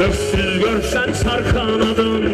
Öksüz görsen sar kanadın